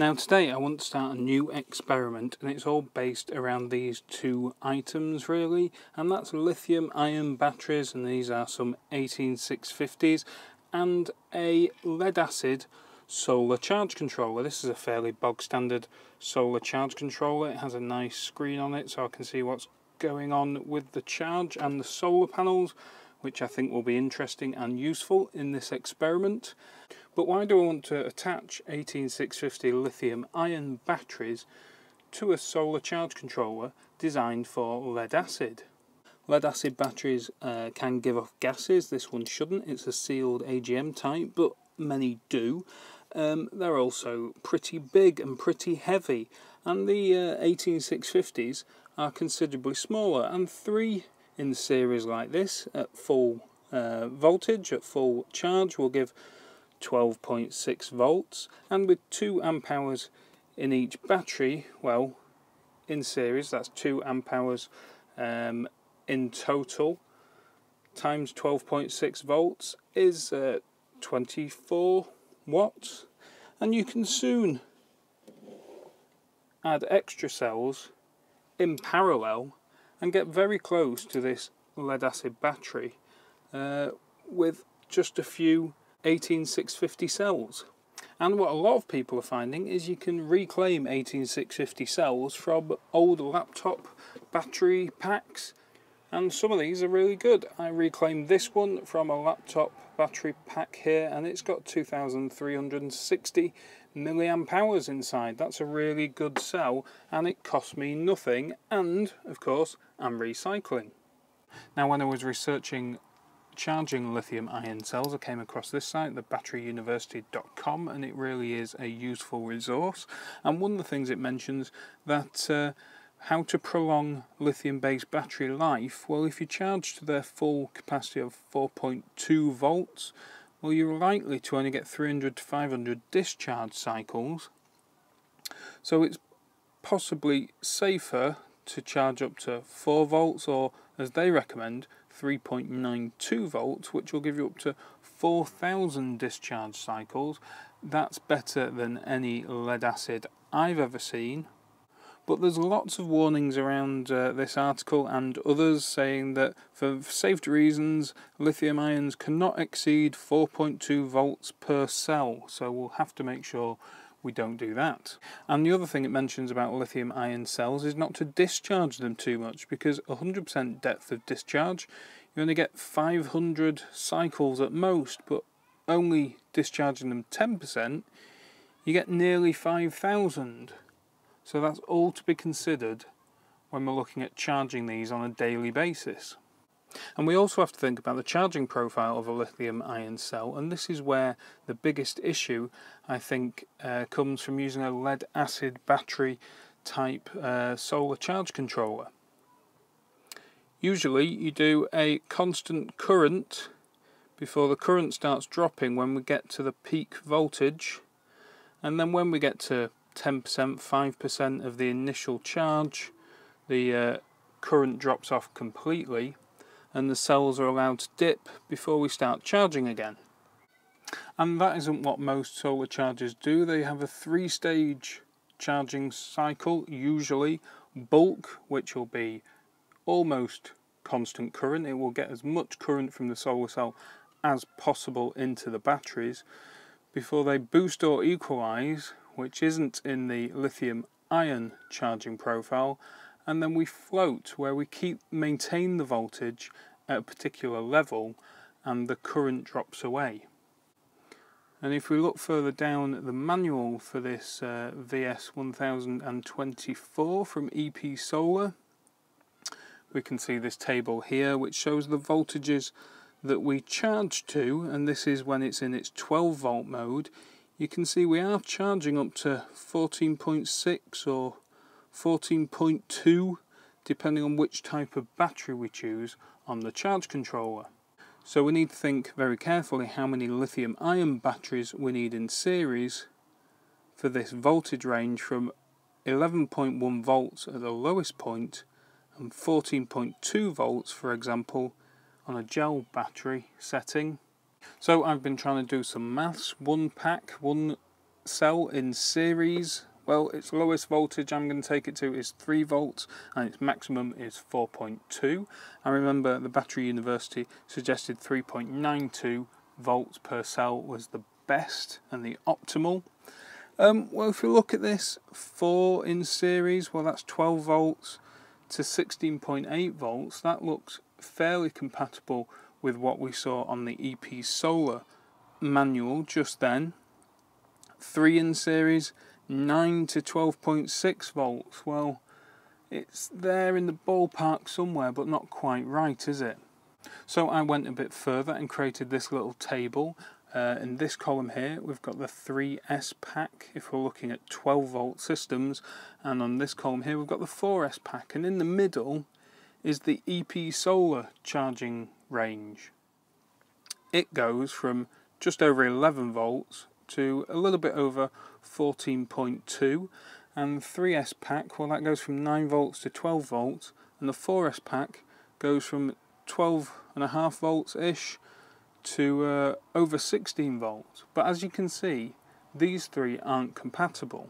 Now today I want to start a new experiment and it's all based around these two items really and that's lithium ion batteries and these are some 18650s and a lead acid solar charge controller. This is a fairly bog standard solar charge controller. It has a nice screen on it so I can see what's going on with the charge and the solar panels which I think will be interesting and useful in this experiment. But why do I want to attach 18650 lithium ion batteries to a solar charge controller designed for lead acid? Lead acid batteries uh, can give off gases, this one shouldn't, it's a sealed AGM type, but many do. Um, they're also pretty big and pretty heavy, and the uh, 18650s are considerably smaller, and three in series like this at full uh, voltage, at full charge, will give 12.6 volts. And with 2 amp hours in each battery well in series that's 2 amp hours um, in total times 12.6 volts is uh, 24 watts. And you can soon add extra cells in parallel and get very close to this lead acid battery uh, with just a few 18650 cells. And what a lot of people are finding is you can reclaim 18650 cells from old laptop battery packs and some of these are really good. I reclaimed this one from a laptop battery pack here and it's got 2360 milliamp hours inside. That's a really good cell and it cost me nothing and of course I'm recycling. Now when I was researching charging lithium ion cells, I came across this site, the batteryuniversity.com, and it really is a useful resource. And one of the things it mentions that uh, how to prolong lithium-based battery life. Well, if you charge to their full capacity of 4.2 volts, well, you're likely to only get 300 to 500 discharge cycles. So it's possibly safer to charge up to 4 volts or, as they recommend, 3.92 volts, which will give you up to 4,000 discharge cycles. That's better than any lead acid I've ever seen. But there's lots of warnings around uh, this article and others saying that for safety reasons, lithium ions cannot exceed 4.2 volts per cell. So we'll have to make sure we don't do that. And the other thing it mentions about lithium ion cells is not to discharge them too much because 100% depth of discharge, you only get 500 cycles at most, but only discharging them 10%, you get nearly 5,000. So that's all to be considered when we're looking at charging these on a daily basis. And we also have to think about the charging profile of a lithium ion cell, and this is where the biggest issue, I think, uh, comes from using a lead acid battery type uh, solar charge controller. Usually you do a constant current before the current starts dropping when we get to the peak voltage, and then when we get to 10%, 5% of the initial charge, the uh, current drops off completely and the cells are allowed to dip before we start charging again. And that isn't what most solar chargers do. They have a three stage charging cycle, usually bulk, which will be almost constant current. It will get as much current from the solar cell as possible into the batteries before they boost or equalize, which isn't in the lithium ion charging profile, and then we float where we keep maintain the voltage at a particular level and the current drops away. And if we look further down at the manual for this uh, VS1024 from EP Solar, we can see this table here which shows the voltages that we charge to and this is when it's in its 12 volt mode you can see we are charging up to 14.6 or 14.2 depending on which type of battery we choose on the charge controller. So we need to think very carefully how many lithium ion batteries we need in series for this voltage range from 11.1 volts at the lowest point and 14.2 volts for example on a gel battery setting. So I've been trying to do some maths. One pack, one cell in series, well, its lowest voltage I'm going to take it to is 3 volts and its maximum is 4.2. I remember the Battery University suggested 3.92 volts per cell was the best and the optimal. Um, well, if you look at this, 4 in series, well, that's 12 volts to 16.8 volts. That looks fairly compatible with what we saw on the EP Solar manual just then. 3 in series, 9 to 12.6 volts. Well, it's there in the ballpark somewhere, but not quite right, is it? So I went a bit further and created this little table. Uh, in this column here, we've got the 3S pack, if we're looking at 12 volt systems, and on this column here, we've got the 4S pack, and in the middle is the EP Solar charging range. It goes from just over 11 volts to a little bit over 14.2 and 3S pack well that goes from 9 volts to 12 volts and the 4S pack goes from 12 and a half volts ish to uh, over 16 volts but as you can see these three aren't compatible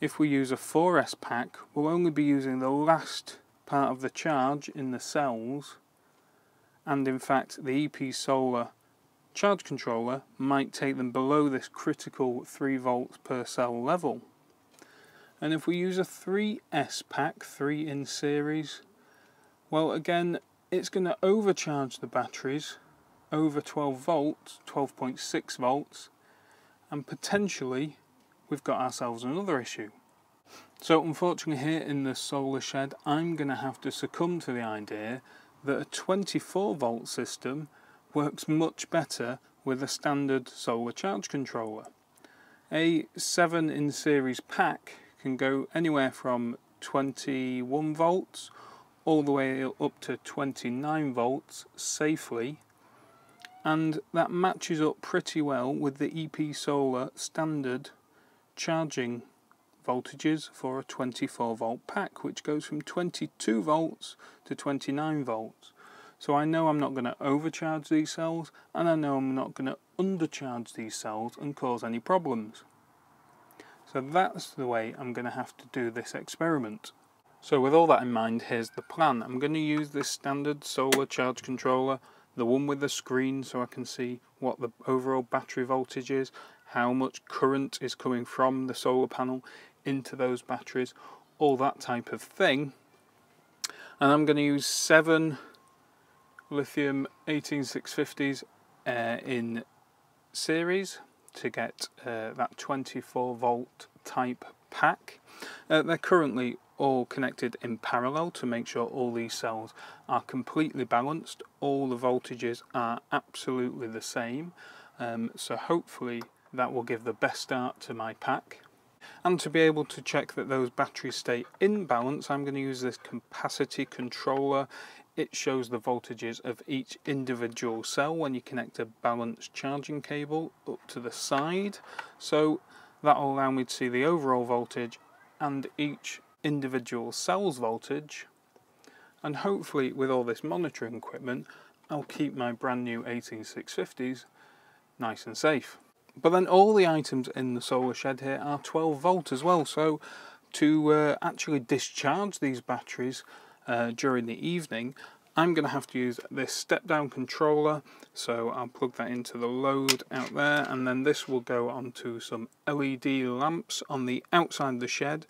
if we use a 4S pack we'll only be using the last part of the charge in the cells and in fact the EP Solar charge controller might take them below this critical 3 volts per cell level. And if we use a 3S pack, 3 in series, well again it's going to overcharge the batteries over 12 volts, 12.6 volts, and potentially we've got ourselves another issue. So unfortunately here in the solar shed I'm going to have to succumb to the idea that a 24 volt system works much better with a standard solar charge controller. A 7 in series pack can go anywhere from 21 volts all the way up to 29 volts safely and that matches up pretty well with the EP Solar standard charging voltages for a 24 volt pack which goes from 22 volts to 29 volts so I know I'm not going to overcharge these cells and I know I'm not going to undercharge these cells and cause any problems. So that's the way I'm going to have to do this experiment. So with all that in mind, here's the plan. I'm going to use this standard solar charge controller, the one with the screen so I can see what the overall battery voltage is, how much current is coming from the solar panel into those batteries, all that type of thing. And I'm going to use seven lithium 18650s uh, in series to get uh, that 24 volt type pack. Uh, they're currently all connected in parallel to make sure all these cells are completely balanced. All the voltages are absolutely the same. Um, so hopefully that will give the best start to my pack. And to be able to check that those batteries stay in balance, I'm going to use this capacity controller it shows the voltages of each individual cell when you connect a balanced charging cable up to the side. So that will allow me to see the overall voltage and each individual cell's voltage. And hopefully with all this monitoring equipment, I'll keep my brand new 18650s nice and safe. But then all the items in the solar shed here are 12 volt as well. So to uh, actually discharge these batteries, uh, during the evening, I'm going to have to use this step down controller so I'll plug that into the load out there and then this will go onto some LED lamps on the outside of the shed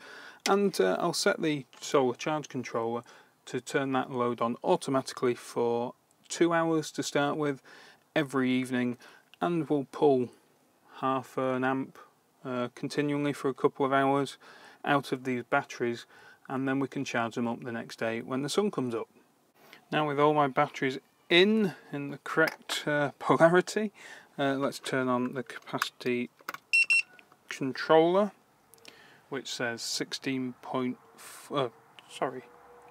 and uh, I'll set the solar charge controller to turn that load on automatically for two hours to start with every evening and we'll pull half an amp uh, continually for a couple of hours out of these batteries and then we can charge them up the next day when the sun comes up. Now with all my batteries in, in the correct uh, polarity, uh, let's turn on the capacity controller which says 16 point, uh, sorry,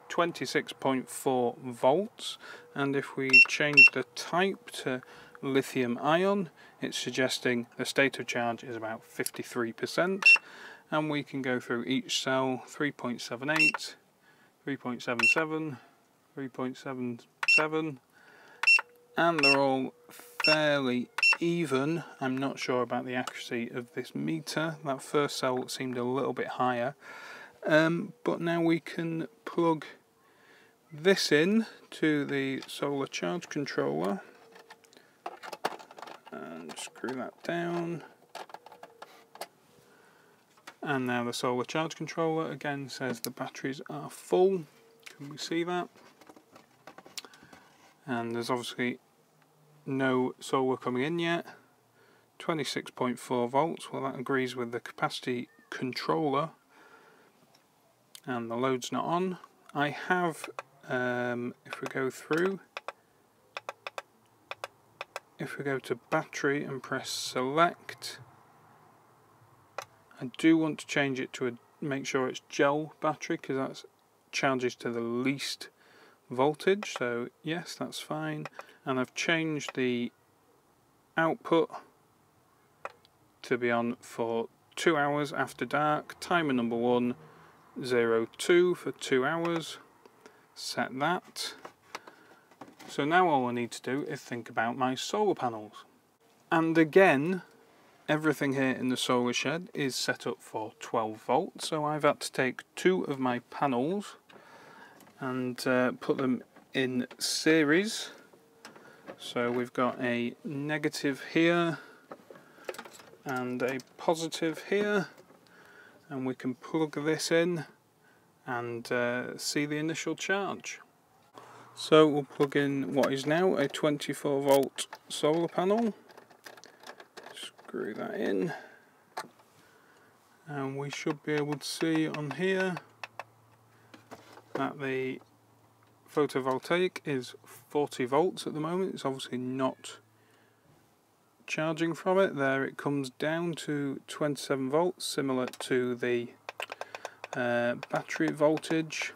26.4 volts and if we change the type to lithium ion it's suggesting the state of charge is about 53% and we can go through each cell 3.78 3.77 3.77 and they're all fairly even. I'm not sure about the accuracy of this meter. That first cell seemed a little bit higher. Um, but now we can plug this in to the solar charge controller and screw that down. And now the solar charge controller again says the batteries are full. Can we see that? And there's obviously no solar coming in yet. 26.4 volts. Well that agrees with the capacity controller. And the load's not on. I have um, if we go through if we go to battery and press select I do want to change it to a make sure it's gel battery because that charges to the least voltage so yes that's fine. And I've changed the output to be on for two hours after dark. Timer number one zero two for two hours. Set that so now all I need to do is think about my solar panels. And again everything here in the solar shed is set up for 12 volts so I've had to take two of my panels and uh, put them in series. So we've got a negative here and a positive here and we can plug this in and uh, see the initial charge so we'll plug in what is now a 24 volt solar panel. Screw that in. And we should be able to see on here that the photovoltaic is 40 volts at the moment. It's obviously not charging from it. There it comes down to 27 volts similar to the uh, battery voltage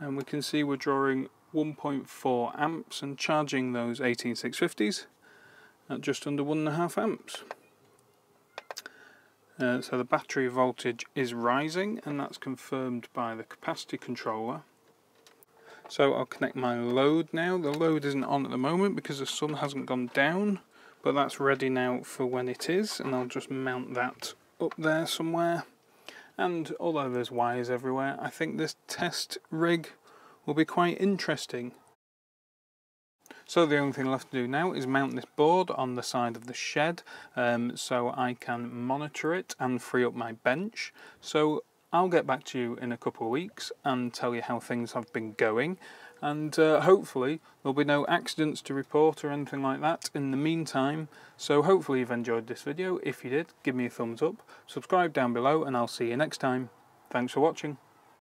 and we can see we're drawing 1.4 amps and charging those 18650s at just under one and a half amps. Uh, so the battery voltage is rising and that's confirmed by the capacity controller. So I'll connect my load now. The load isn't on at the moment because the sun hasn't gone down but that's ready now for when it is and I'll just mount that up there somewhere and although there's wires everywhere I think this test rig will be quite interesting so the only thing left to do now is mount this board on the side of the shed um, so I can monitor it and free up my bench. So I'll get back to you in a couple of weeks and tell you how things have been going and uh, hopefully there'll be no accidents to report or anything like that in the meantime. So hopefully you've enjoyed this video. If you did give me a thumbs up subscribe down below and I'll see you next time. Thanks for watching